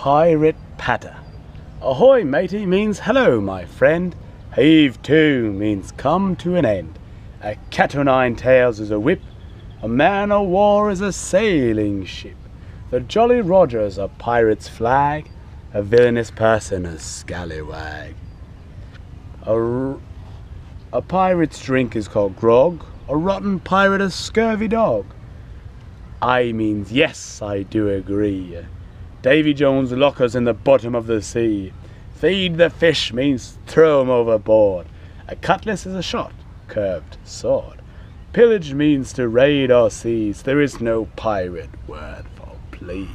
pirate patter. Ahoy, matey means hello, my friend. Heave to means come to an end. A cat o' nine tails is a whip. A man o' war is a sailing ship. The Jolly Roger's a pirate's flag. A villainous person a scallywag. A, a pirate's drink is called grog. A rotten pirate a scurvy dog. Aye means yes, I do agree. Davy Jones' lockers in the bottom of the sea. Feed the fish means throw 'em overboard. A cutlass is a short, curved sword. Pillage means to raid or seize. There is no pirate word for please.